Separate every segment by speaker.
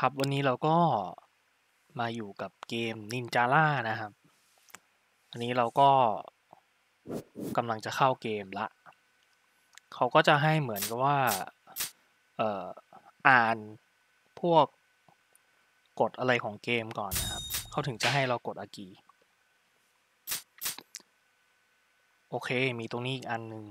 Speaker 1: ครับวันนี้เราก็มาอยู่กับเกม Ninjala นะครับ อันนี้เราก็กำลังจะเข้าเกมละ เขาก็จะให้เหมือนกับว่าเอ่ออ่านพวกกฎอะไรของเกมก่อนนะครับ เขาถึงจะให้เรากดอากี โอเคมีตรงนี้อีกอันหนึ่ง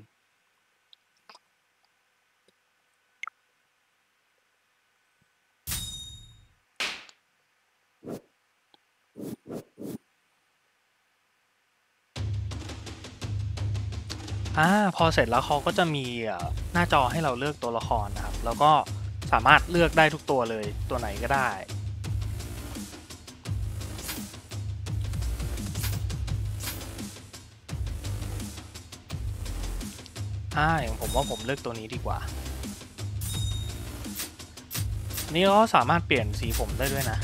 Speaker 1: อ่าพอเสร็จแล้วเขาก็จะมีหน้าจอให้เราเลือกตัวละครนะครับ แล้วก็สามารถเลือกได้ทุกตัวเลยตัวไหนก็ได้อ่าอย่างผมว่าผมเลือกตัวนี้ดีกว่า นี่ก็สามารถเปลี่ยนสีผมได้ด้วยนะ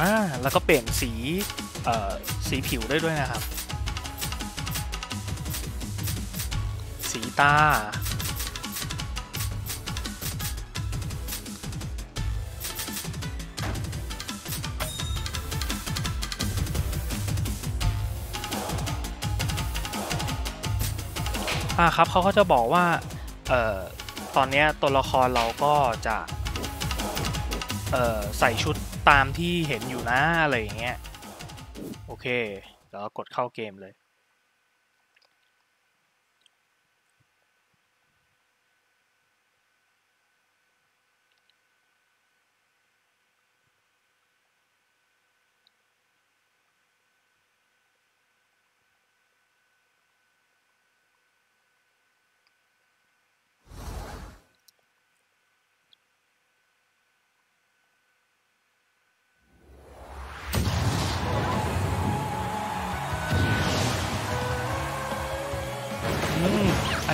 Speaker 1: อ่าแล้วก็เปลี่ยนสีสีผิวได้ด้วยนะครับ สีตา อ่าครับเขาก็จะบอกว่าเอ่อตอนนี้ตัวละครเราก็จะเอ่อใส่ชุด ตามที่เห็นอยู่นะอะไรอย่างเงี้ย โอเค แล้วกดเข้าเกมเลย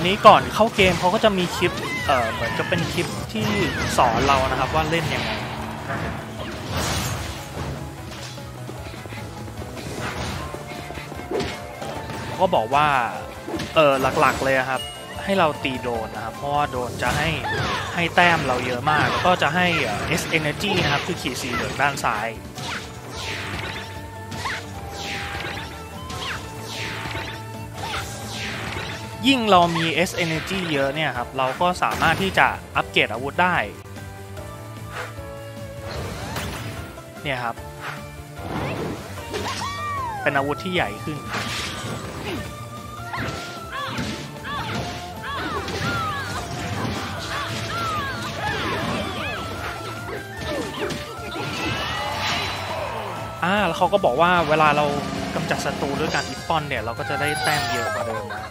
Speaker 1: นี้ก่อนเข้าเกมเขาก็จะมีคลิป เอ่อ เหมือนจะเป็นคลิปที่สอนเรานะครับว่าเล่นยังไงเขาก็บอกว่า เออหลักๆเลยครับ ให้เราตีโดนนะครับ เพราะว่าโดนจะให้ให้แต้มเราเยอะมาก แล้วก็จะให้เอ่อ S energy นะครับ คือขีดสีเหลืองด้านซ้าย ยิ่งเรามี S energy เยอะเนี่ยครับ เราก็สามารถที่จะอัปเกรดอาวุธได้ เนี่ยครับ เป็นอาวุธที่ใหญ่ขึ้น อ่า แล้วเขาก็บอกว่าเวลาเรากำจัดศัตรูด้วยการ Ippon เนี่ย เราก็จะได้แต้มเยอะกว่าเดิมนะ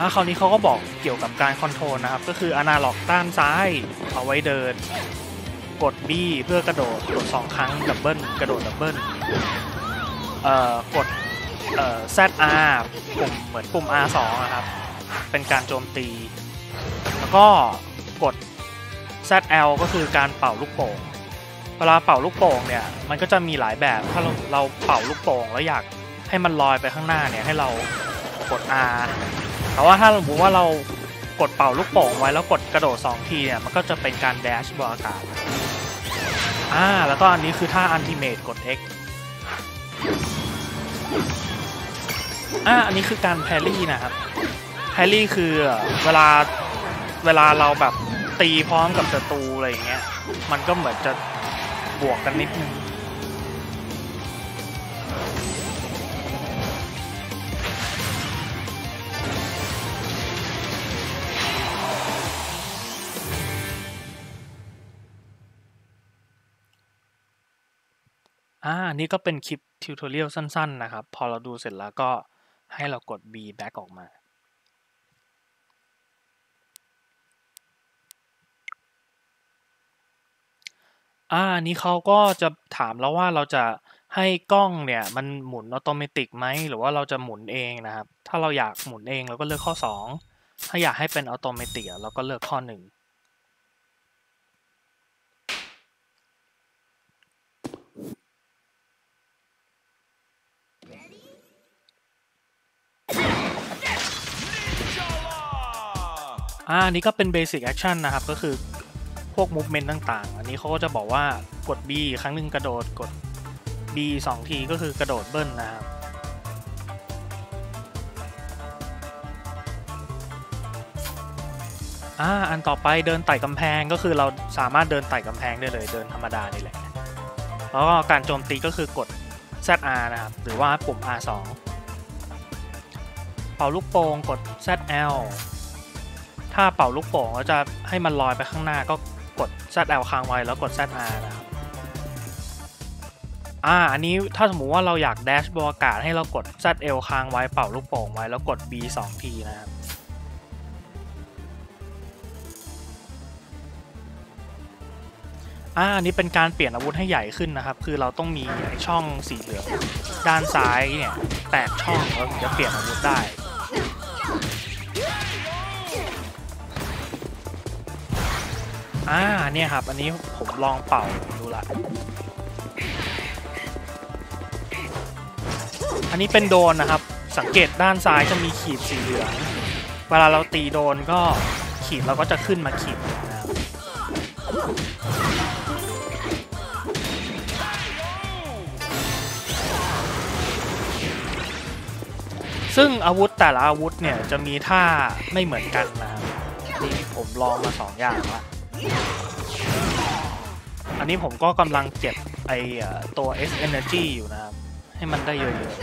Speaker 1: อะคราวนี้เขาก็บอกเกี่ยวกับการ control นะครับ ก็คืออนาล็อกด้านซ้ายเอาไว้เดิน กด B เพื่อกระโดด กด 2 ครั้ง double กระโดด double เอ่อกดเอ่อ ZR ปุ่มเหมือนปุ่ม R2 นะครับ เป็นการโจมตี แล้วก็กด ZL ก็คือการเป่าลูกโป่งเวลาเป่าลูกโป่งเนี่ยมันก็จะมีหลายแบบถ้าเราเราเป่าลูกโป่งแล้วอยากให้มันลอยไปข้างหน้าเนี่ยให้เรากด R แต่ว่าถ้าสมมติว่าเรากดเป่าลูกโป่งไว้แล้วกดกระโดด 2 ทีเนี่ยมันก็จะเป็นการแดชบนอากาศอ่าแล้วก็อันนี้คือท่าอันติเมตกด X อ่าอันนี้คือการแพรี่นะครับแพรรี่คือเวลาเวลาเราแบบตีพร้อมกับศัตรูอะไรอย่างเงี้ยมันก็เหมือนจะบวกกันนิดนึง อ่า นี่ก็เป็นคลิปทิวทอเรียลสั้น ๆ นะครับ พอเราดูเสร็จแล้วก็ให้เรากด B back ออกมา อ่า นี้เขาก็จะถามแล้วว่าเราจะให้กล้องเนี่ย มันหมุนอัตโนมัติไหม หรือว่าเราจะหมุนเองนะครับ ถ้าเราอยากหมุนเองเราก็เลือกข้อ 2 ถ้าอยากให้เป็นอัตโนมัติเราก็เลือกข้อ 1 อ่าอันนี้ก็เป็น Basic Action นนะครับ ก็คือพวก Movement ต่างๆ อันนี้เขาก็จะบอกว่ากด B ครั้งหนึ่งกระโดดกด B 2 ทีก็คือกระโดดเบิ้ลนะครับอ่าอันต่อไปเดินไต่กำแพงก็คือเราสามารถเดินไต่กำแพงได้เลยเดินธรรมดานี่แหละ แล้วก็การโจมตีก็คือกด ZR นะครับ หรือว่าปุ่ม R2 เป่าลูกโป่งกด ZL ถ้าเป่าลูกโป่งก็จะให้มันลอยไปข้างหน้าก็กด ZL ค้างไว้แล้วกด ZR นะครับอ่าอันนี้ถ้าสมมุติว่าเราอยากแดชบนอากาศให้เรากด ZL ค้างไว้เป่าลูกโป่งไว้แล้วกด B 2ทีนะครับอ่าอันนี้เป็นการเปลี่ยนอาวุธให้ใหญ่ขึ้นนะครับ คือเราต้องมีไอ้ช่องสีเหลืองด้านซ้ายเนี่ยแปดช่องเราถึงจะเปลี่ยนอาวุธได้ อ่าเนี่ยครับ อันนี้ผมลองเป่าดูละ อันนี้เป็นโดนนะครับ สังเกตด้านซ้ายจะมีขีดสีเหลือง เวลาเราตีโดนก็ขีดเราก็จะขึ้นมาขีดนะครับซึ่งอาวุธแต่ละอาวุธเนี่ยจะมีท่าไม่เหมือนกันนะครับนี่ผมลองมาสองอย่างละ อันนี้ผมก็กำลังเก็บไอเอ่อตัว S Energy อยู่นะครับ ให้มันได้เยอะๆ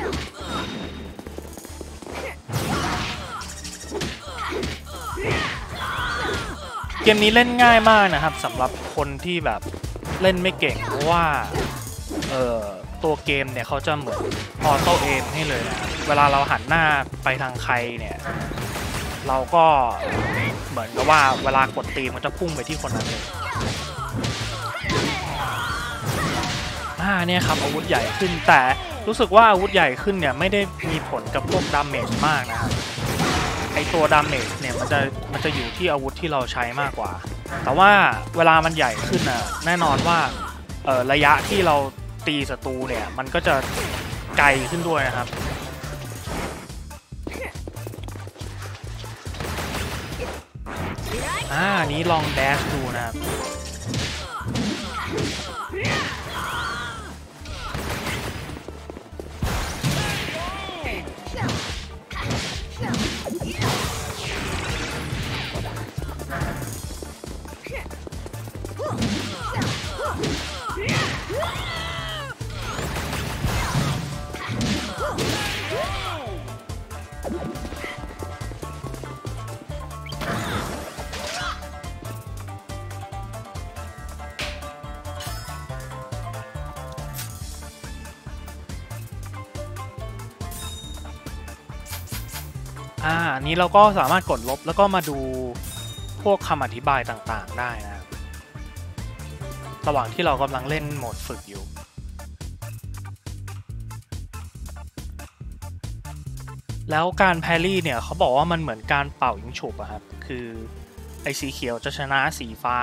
Speaker 1: เกมนี้เล่นง่ายมากนะครับสำหรับคนที่แบบเล่นไม่เก่ง เพราะว่า เอ่อตัวเกมเนี่ยเขาจะเหมือน auto aim ให้เลยนะเวลาเราหันหน้าไปทางใครเนี่ย เราก็ เหมือนกับว่าเวลากดตีมันจะพุ่งไปที่คนนั้นเลยอ่าเนี่ยครับอาวุธใหญ่ขึ้นแต่รู้สึกว่าอาวุธใหญ่ขึ้นเนี่ยไม่ได้มีผลกับพวก damage มากนะครับไอตัว damage เนี่ยมันจะมันจะอยู่ที่อาวุธที่เราใช้มากกว่า แต่ว่าเวลามันใหญ่ขึ้นนะแน่นอนว่าระยะที่เราตีศัตรูเนี่ยมันก็จะไกลขึ้นด้วยนะครับ อ่านนี้ลองแดชดูนะครับ อ่าอันนี้เราก็สามารถกดลบแล้วก็มาดูพวกคำอธิบายต่างๆได้นะ ระหว่างที่เรากำลังเล่นโหมดฝึกอยู่แล้วการแพรี่เนี่ยเขาบอกว่ามันเหมือนการเป่ายิงฉุบอะครับ คือไอ้สีเขียวจะชนะสีฟ้า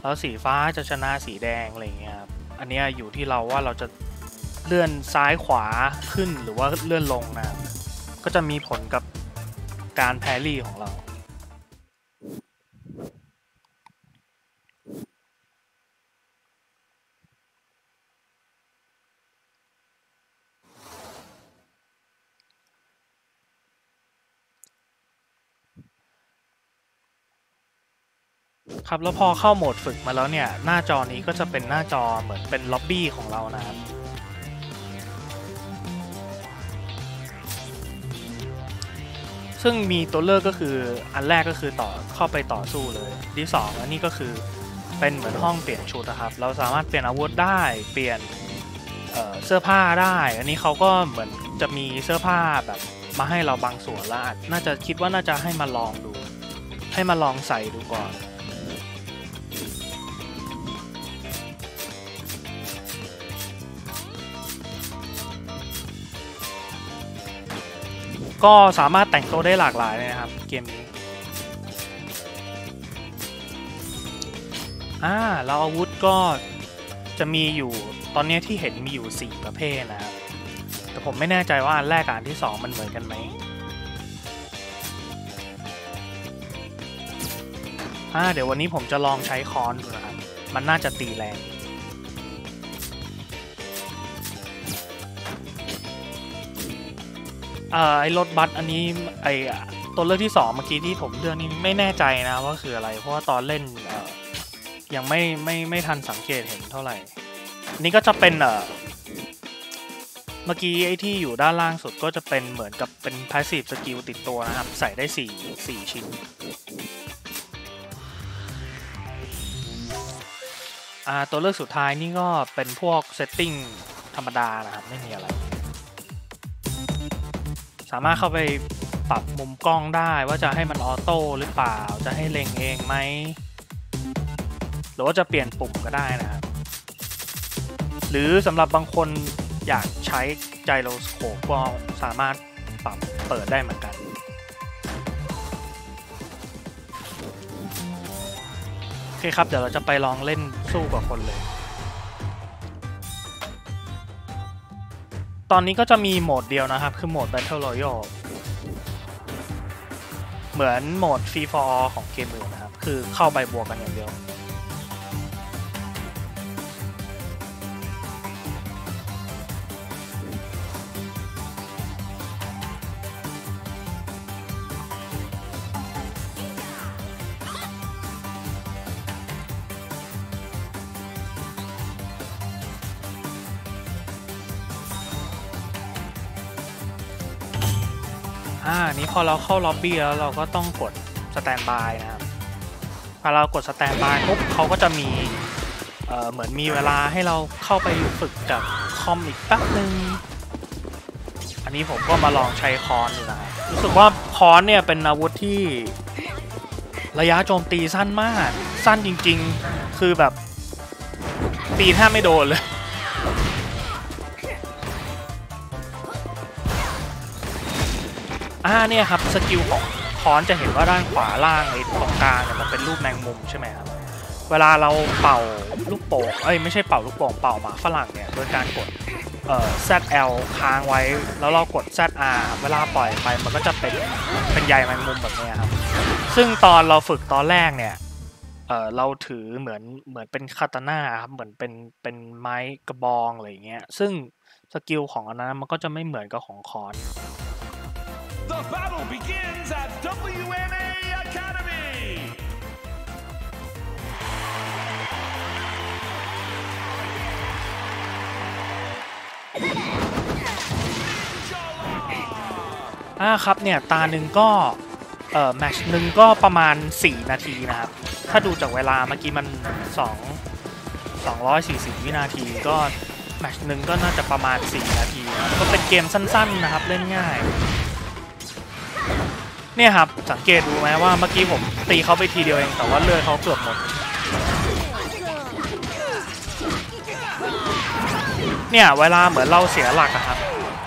Speaker 1: แล้วสีฟ้าจะชนะสีแดงอะไรเงี้ยครับ อันนี้อยู่ที่เราว่าเราจะเลื่อนซ้ายขวาขึ้นหรือว่าเลื่อนลงนะครับ ก็จะมีผลกับการแพรรี่ของเราครับแล้วพอเข้าโหมดฝึกมาแล้วเนี่ย หน้าจอนี้ก็จะเป็นหน้าจอเหมือนเป็นล็อบบี้ของเรานะครับ ซึ่งมีตัวเลือกก็คืออันแรกก็คือต่อเข้าไปต่อสู้เลยที่สองอันนี้ก็คือเป็นเหมือนห้องเปลี่ยนชุดนะครับ เราสามารถเปลี่ยนอาวุธได้เปลี่ยนเเสื้อผ้าได้ อันนี้เขาก็เหมือนจะมีเสื้อผ้าแบบมาให้เราบางส่วนละน่าจะคิดว่าน่าจะให้มาลองดู ให้มาลองใส่ดูก่อน ก็สามารถแต่งตัวได้หลากหลายเลยนะครับ เกมนี้อ่าแล้วอาวุธก็จะมีอยู่ตอนนี้ที่เห็นมีอยู่ 4 ประเภทนะครับ แต่ผมไม่แน่ใจว่าอันแรกกับอันที่ 2 มันเหมือนกันไหมอ่าเดี๋ยววันนี้ผมจะลองใช้ค้อนดูนะครับ มันน่าจะตีแรง ไอ้รถบัสอันนี้ไอ้ตัวเลือกที่สองเมื่อกี้ที่ผมเลือกนี่ไม่แน่ใจนะว่าคืออะไร เพราะว่าตอนเล่นยังไม่ไม่ไม่ทันสังเกตเห็นเท่าไหร่ นี่ก็จะเป็นเออเมื่อกี้ไอ้ที่อยู่ด้านล่างสุดก็จะเป็นเหมือนกับเป็น passive skill ติดตัวนะครับ ใส่ได้สี่สี่ชิ้นอ่าตัวเลือกสุดท้ายนี่ก็เป็นพวกเซตติ้งธรรมดานะครับ ไม่มีอะไร สามารถเข้าไปปรับมุมกล้องได้ว่าจะให้มันออโต้หรือเปล่า จะให้เล็งเองไหม หรือว่าจะเปลี่ยนปุ่มก็ได้นะครับ หรือสำหรับบางคนอยากใช้ไจโรสโคปก็สามารถปรับเปิดได้เหมือนกัน โอเคครับ เดี๋ยวเราจะไปลองเล่นสู้กับคนเลย ตอนนี้ก็จะมีโหมดเดียวนะครับ คือโหมด Battle Royale เหมือนโหมด Free for All ของเกมอื่นนะครับ คือเข้าไปบวกกันอย่างเดียว อ่านี้พอเราเข้าล็อบบี้แล้วเราก็ต้องกด standby นะครับพอเรากด standby ปุ๊บเขาก็จะมีเอ่อเหมือนมีเวลาให้เราเข้าไปฝึกกับคอมอีกแป๊บนึง อันนี้ผมก็มาลองใช้ค้อนดูนะรู้สึกว่าค้อนเนี่ยเป็นอาวุธที่ระยะโจมตีสั้นมาก สั้นจริง ๆ คือแบบตีแทบไม่โดนเลย อ่าเนี่ยครับ skill ของค้อนจะเห็นว่าด้านขวาล่างไอ้ตรงกลางเนี่ยมันเป็นรูปแมงมุมใช่ไหมครับเวลาเราเป่าลูกโป่งเอ้ยไม่ใช่เป่าลูกโป่งเป่าหมากฝรั่งเนี่ยโดยการกดเอ่อ ZL ค้างไว้แล้วเรากด ZR เวลาปล่อยไปมันก็จะเป็นเป็นใยแมงมุมแบบนี้ครับซึ่งตอนเราฝึกตอนแรกเนี่ยเออเราถือเหมือนเหมือนเป็นคาตาน่าครับเหมือนเป็นเป็นไม้กระบองอะไรเงี้ยซึ่งskill ของอันนั้นมันก็จะไม่เหมือนกับของคอน
Speaker 2: The battle begins at WNA Academy!
Speaker 1: อ่าครับเนี่ยตาหนึ่งก็เอ่อแมตช์หนึ่งก็ประมาณ 4 นาทีนะครับ ถ้าดูจากเวลาเมื่อกี้มัน 2 240 วินาทีก็แมชหนึ่งก็น่าจะประมาณ 4 นาทีนะก็เป็นเกมสั้นๆนะครับ เล่นง่าย เนี่ยครับ สังเกตดูไหมว่าเมื่อกี้ผมตีเขาไปทีเดียวเอง แต่ว่าเลือดเขาเกือบหมด เนี่ยเวลาเหมือนเราเสียหลักอะครับ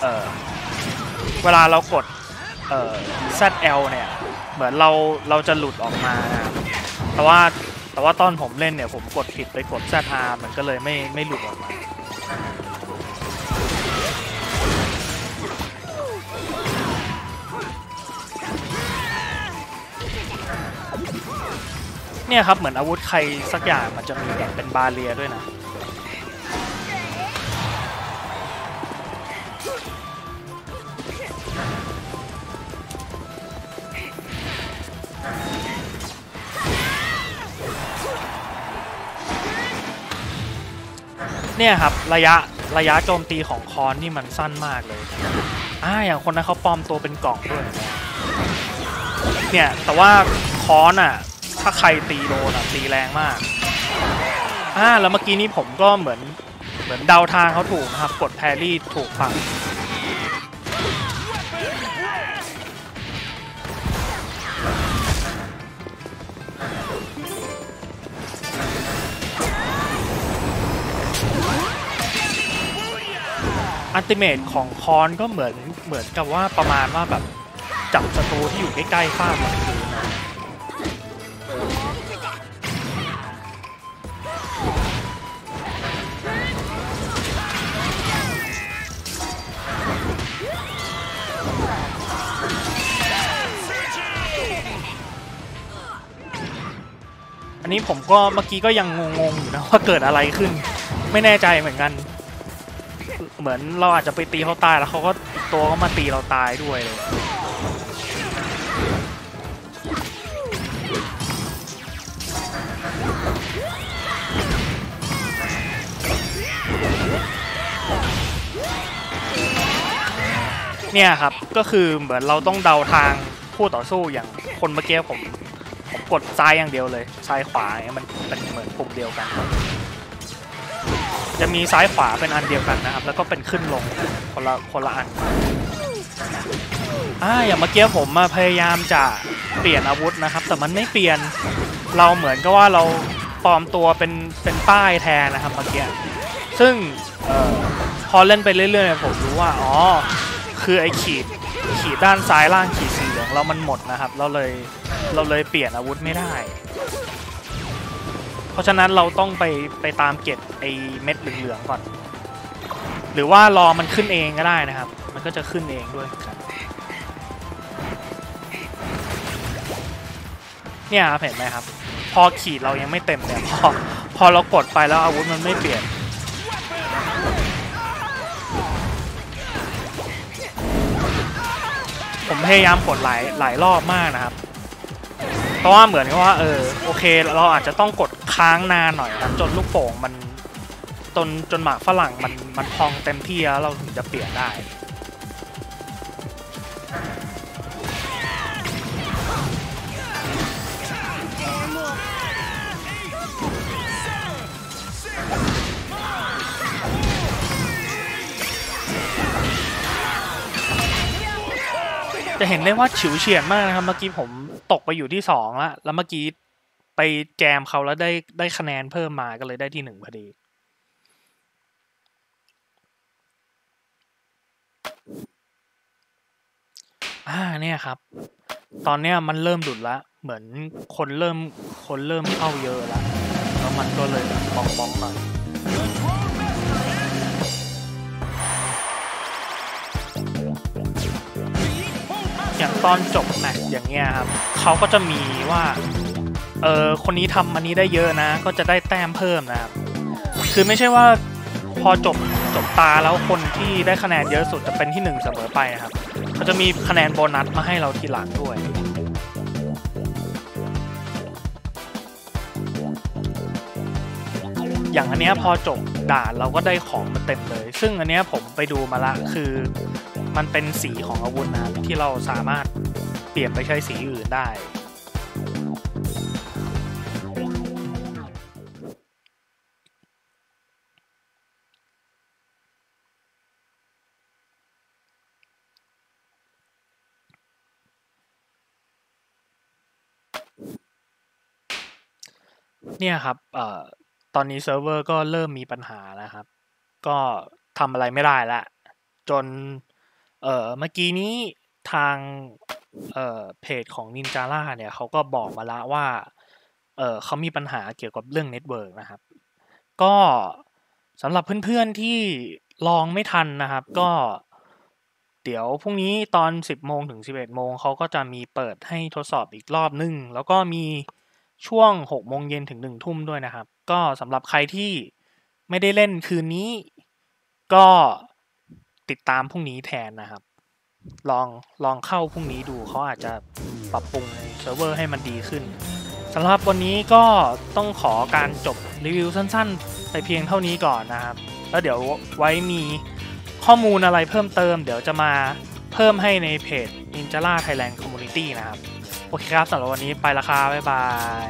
Speaker 1: เออเวลาเรากด เอ่อ ZL เนี่ย เหมือนเราเราจะหลุดออกมานะแต่ว่าแต่ว่าตอนผมเล่นเนี่ยผมกดผิดไปกด ZR มันก็เลยไม่ไม่หลุดออกมา เนี่ยครับเหมือนอาวุธใครสักอย่างมันจะมีแบบเป็นบาเรียด้วยนะเนี่ยครับระยะระยะโจมตีของคอนนี่มันสั้นมากเลยอ่าอย่างคนนั้นเขาปลอมตัวเป็นกล่องด้วย เนี่ยแต่ว่าคอนอะ ถ้าใครตีโดนอะตีแรงมากอ่าแล้วเมื่อกี้นี้ผมก็เหมือนเหมือนเดาทางเขาถูกนะครับ กดแพรี่ถูกฝั่งอันติเมตของคอนก็เหมือนเหมือนกับว่าประมาณว่าแบบจับศัตรูที่อยู่ใกล้ๆฟาด นี้ผมก็เมื่อกี้ก็ยังงงๆอยู่นะว่าเกิดอะไรขึ้น ไม่แน่ใจเหมือนกัน เหมือนเราอาจจะไปตีเขาตายแล้วเขาก็ตัวก็มาตีเราตายด้วยเลยเนี่ยครับก็คือเหมือนเราต้องเดาทางคู่ต่อสู้อย่างคนเมื่อกี้ผม กดซ้ายอย่างเดียวเลยซ้ายขวาเนี่ยมันเป็นเหมือนปุ่มเดียวกัน จะมีซ้ายขวาเป็นอันเดียวกันนะครับ แล้วก็เป็นขึ้นลงคนละคนละอันอ่าอย่างเมื่อกี้ผมมาพยายามจะเปลี่ยนอาวุธนะครับ แต่มันไม่เปลี่ยนเราเหมือนกับว่าเราปลอมตัวเป็นเป็นป้ายแทนนะครับเมื่อกี้ซึ่งออพอเล่นไปเรื่อยๆผมรู้ว่าอ๋อคือไอ้ขีดขีดด้านซ้ายล่างขีดสี เหลืองเรามันหมดนะครับ เราเลยเราเลยเปลี่ยนอาวุธไม่ได้ เพราะฉะนั้นเราต้องไปไปตามเก็บไอ้เม็ดเหลืองๆก่อน หรือว่ารอมันขึ้นเองก็ได้นะครับ มันก็จะขึ้นเองด้วยครับเนี่ยครับเห็นไหมครับ พอขีดเรายังไม่เต็มเนี่ยพอพอเรากดไปแล้วอาวุธมันไม่เปลี่ยน ผมพยายามกดหลายหลายรอบมากนะครับ เพราะว่าเหมือนกับว่าเออโอเค เราอาจจะต้องกดค้างนานหน่อยครับจนลูกโป่งมันจนจนหมากฝรั่งมันมันพองเต็มที่แล้วเราถึงจะเปลี่ยนได้ จะเห็นได้ว่าฉิวเฉียดมากนะครับ เมื่อกี้ผมตกไปอยู่ที่สองแล้วแล้วเมื่อกี้ไปแจมเขาแล้วได้ได้คะแนนเพิ่มมาก็เลยได้ที่หนึ่งพอดี อ่าเนี่ยครับ ตอนเนี้ยมันเริ่มดุดละ เหมือนคนเริ่มคนเริ่มเข้าเยอะละแล้วมันก็เลยแบบบ้องบ้องๆหน่อย อย่างตอนจบแมตช์อย่างเงี้ยครับเขาก็จะมีว่าเออคนนี้ทำอันนี้ได้เยอะนะ ก็จะได้แต้มเพิ่มนะครับคือไม่ใช่ว่าพอจบจบตาแล้วคนที่ได้คะแนนเยอะสุดจะเป็นที่หนึ่งเสมอไปนะครับเขาจะมีคะแนนโบนัสมาให้เราทีหลังด้วยอย่างอันเนี้ยพอจบด่านเราก็ได้ของมาเต็มเลย ซึ่งอันเนี้ยผมไปดูมาละคือ มันเป็นสีของอาวุธนะครับที่เราสามารถเปลี่ยนไปใช้สีอื่นได้ เนี่ยครับเอ่อตอนนี้เซิร์ฟเวอร์ก็เริ่มมีปัญหาแล้วครับ ก็ทำอะไรไม่ได้ละจน เอ่อเมื่อกี้นี้ทางเอ่อเพจของ Ninjala เนี่ยเขาก็บอกมาแล้วว่าเอ่อเขามีปัญหาเกี่ยวกับเรื่อง network นะครับ ก็สำหรับเพื่อนๆที่ลองไม่ทันนะครับ ก็เดี๋ยวพรุ่งนี้ตอน 10 โมงถึง 11 โมงเขาก็จะมีเปิดให้ทดสอบอีกรอบนึง แล้วก็มีช่วง 6 โมงเย็นถึง 1 ทุ่มด้วยนะครับ ก็สำหรับใครที่ไม่ได้เล่นคืนนี้ ก็ ติดตามพรุ่งนี้แทนนะครับ ลองลองเข้าพรุ่งนี้ดูเขาอาจจะปรับปรุงเซิร์ฟเวอร์ให้มันดีขึ้นสำหรับวันนี้ก็ต้องขอการจบรีวิวสั้นๆ ไปเพียงเท่านี้ก่อนนะครับ แล้วเดี๋ยวไว้มีข้อมูลอะไรเพิ่มเติม เดี๋ยวจะมาเพิ่มให้ในเพจ Ninjala Thailand Community นะครับ โอเคครับสำหรับวันนี้ไปละครับบ๊ายบายย